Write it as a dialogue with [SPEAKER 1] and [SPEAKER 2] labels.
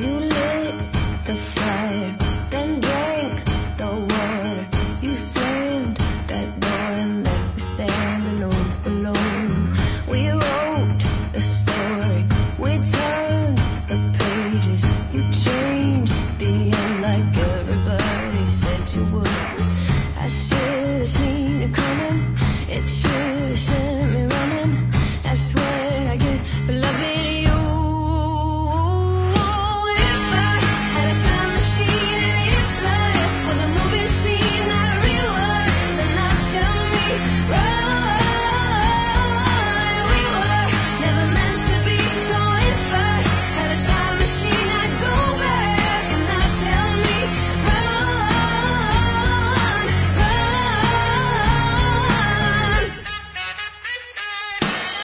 [SPEAKER 1] You